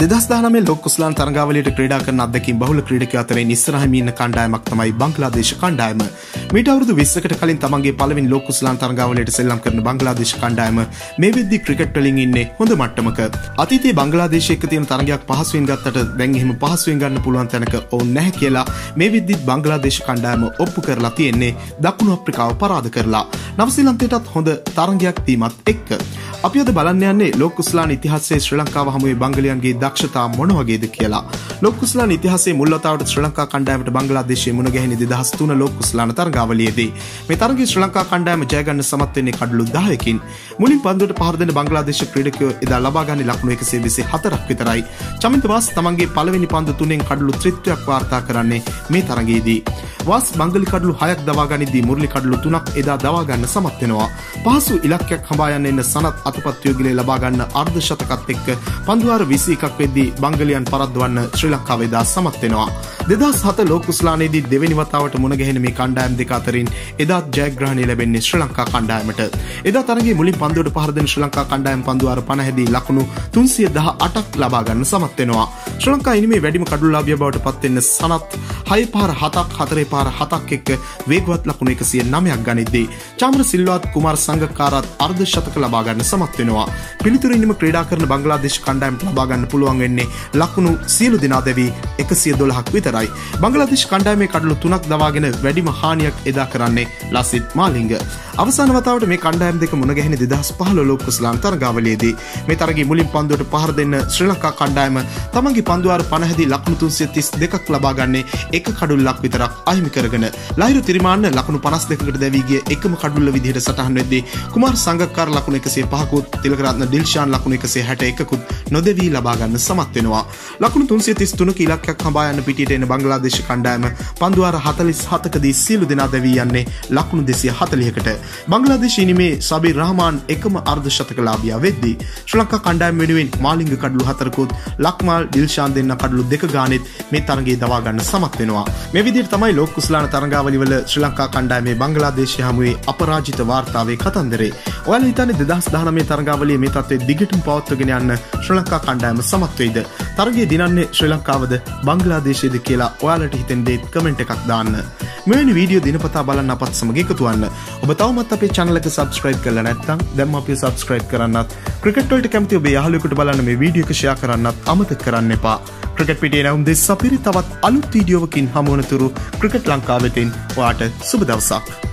දෙදස්දානමේ lock කුස්ලාන් තරගාවලට ක්‍රඩා කරන අදකින් බහුල ක්‍රඩක අතරේ නිස්සරහමීන්න කණ්ඩායමක් තමයි බංගලාදේශ කණ්ඩායම. මීට අවුදු විස්සකට කලින් තමන්ගේ පලවින් ලොක් කුස්ලාන් තරගාවලට සෙල්ලම් කරන බංගලාදේශ කණ්ඩායම මේ වෙද්දි ක්‍රිකට්වලින් ඉන්නේ හොඳ මට්ටමක. අතීතේ බංගලාදේශයක තියෙන තරගයක් පහසුවෙන් ගත්තට දැන් එහෙම පහසුවෙන් ගන්න පුළුවන් තැනක ඔවුන් නැහැ කියලා මේ වෙද්දිත් බංගලාදේශ කණ්ඩායම ඔප්පු කරලා තියෙන්නේ දකුණු අප්‍රිකාව පරාද කරලා. නවසීලන්තයටත් හොඳ තරගයක් දීමත් එක්ක. අපි අද බලන්න යන්නේ ලෝක කුස්ලාන ඉතිහාසයේ ශ්‍රී ලංකාව හමුවේ බංගලියන්ගේ දක්ෂතා මොන වගේද කියලා. ලෝක කුස්ලාන ඉතිහාසයේ මුල් වතාවට ශ්‍රී ලංකා කණ්ඩායමට බංගලාදේශයේ මුණ ගැහෙන 2003 ලෝක කුස්ලාන තරගාවලියේදී මේ තරගයේ ශ්‍රී ලංකා කණ්ඩායම ජය ගන්න සමත් වෙන්නේ කඩලු 10කින්. මුලින් පන්දුවට පහර දෙන බංගලාදේශ ක්‍රීඩකයෝ එදා ලබා ගන්නේ ලකුණු 124ක් විතරයි. චමින්ත වාස් තමන්ගේ පළවෙනි පන්දු තුනෙන් කඩලු ත්‍රිත්වයක් වාර්තා කරන්නේ මේ තරගයේදී. වාස් බංගලි කඩලු 6ක් දවා ගනිද්දී මුරලි කඩලු 3ක් එදා දවා ගන්න සමත් වෙනවා. පහසු ඉලක්කයක් හඹා යන්න එන්න සනත් අතපත් යෝගිලේ ලබා ගන්න අර්ධ ශතකත් එක්ක පන්දුවාර 21ක් වෙද්දී බංගලියන් පරද්දවන්න ශ්‍රී ලංකාව එදා සමත් වෙනවා. 2007 ලෝක කුස්ලානේදී දෙවෙනි වතාවට මුණ ගැහෙන මේ කණ්ඩායම් දෙක අතරින් එදාත් ජයග්‍රහණය ලැබෙන්නේ ශ්‍රී ලංකා කණ්ඩායමට. එදා තරගයේ මුලින් පන්දුවට පහර දෙන ශ්‍රී ලංකා කණ්ඩායම් පන්දුවාර 50 දී ලකුණු 318ක් ලබා ගන්න සමත් වෙනවා. ශ්‍රී ලංකා ඉනිමේ වැඩිම කඩුලාභිය බවට පත් වෙන්න සනත් 6 පාර 7ක් 4 පාර 7ක් එක්ක වේගවත් ලකුණු 109ක් ගනිද්දී චාමර සිල්වාත් කුමාර් සංගකාරත් අර්ධ ශතක ලබා ගන්න සමත් වෙනවා. පිළිතුරින්ම ක්‍රීඩා කරන බංගලාදේශ කණ්ඩායමට ලබා ගන්න පුළුවන් වෙන්නේ ලකුණු සියලු දෙනා දැවි 112ක් විතරයි. බංගලාදේශ කණ්ඩායමේ කඩලු තුනක් දවාගෙන වැඩිම හානියක් එදා කරන්නේ ලසිත් මාලිංග. අවසාන වතාවට මේ කණ්ඩායම් දෙක මුණ ගැහෙන 2015 ලෝක කුස්ලාම් තරගාවලියේදී මේ තරගයේ මුලින් පන්දුවට පහර දෙන්න ශ්‍රී ලංකා කණ්ඩායම තමන්ගේ පන්දුවාර 50 දී ලකුණු 332ක් ලබා ගන්නේ එක කඩුල්ලක් විතරක් අහිමි කරගෙන ලහිරු තිරිමාන්න ලකුණු 52කට දැවී ගිය එකම කඩුල්ල විදිහට සටහන් වෙද්දී කුමාර් සංගක්කාර ලකුණු 105කුත් තිලකරත්න ඩිල්ෂාන් ලකුණු 161කුත් නොදෙවී ලබා ගන්න සමත් වෙනවා. ලකුණු 333ක ඉලක්කයක් හඹා යන පිටියට එන බංග්ලාදේශ කණ්ඩායම පන්දුවාර 47කදී සියලු දෙනා දැවී යන්නේ ලකුණු 240කට. බංග්ලාදේශ ඉනිමේ සබිර් රහමාන් එකම අර්ධ ශතකලාභියා වෙද්දී ශ්‍රී ලංකා කණ්ඩායම වෙනුවෙන් මාලිංග කඩලු හතරකුත් ලක්මාල් ඩිල්ෂාන් දෙන්න කඩලු දෙක ගානෙත් මේ තරගයේ දවා ගන්න සමත් වෙනවා. මේ විදිහට තමයි ලෝක කුස්ලාන තරගාවලිවල ශ්‍රී ලංකා කණ්ඩායමේ බංග්ලාදේශය හමුවේ අපරාජිත වාර්තාවේ කතන්දරේ. ඔයාලා හිතන්නේ 2019 තරගාවලියේ මේ තත්ත්වය දිගටම පවත්වාගෙන යන්න ශ්‍රී ලංකා කණ්ඩායම සමත් වෙයිද? තරගයේ දිනන්නේ ශ්‍රී ලංකාවද බංග්ලාදේශයද කියලා ඔයාලට හිතෙන දේත් කමෙන්ට් එකක් දාන්න. මෙවැනි වීඩියෝ දිනපතා බලන්න අපත් සමග එකතු වන්න. ඔබ තවමත් අපේ channel එක subscribe කරලා නැත්නම් දැන් අපිව subscribe කරන්නත් ක්‍රිකට් වලට කැමති ඔබේ යාළුවෙකුට බලන්න මේ වීඩියෝ එක share කරන්නත් අමතක කරන්න එපා. ක්‍රිකට් පිටියේ නැවුම් දෙස් සපිරි තවත් අලුත් වීඩියෝවකින් හමුවනතුරු ක්‍රිකට් ලංකාවෙතින් ඔයාට සුබ දවසක්.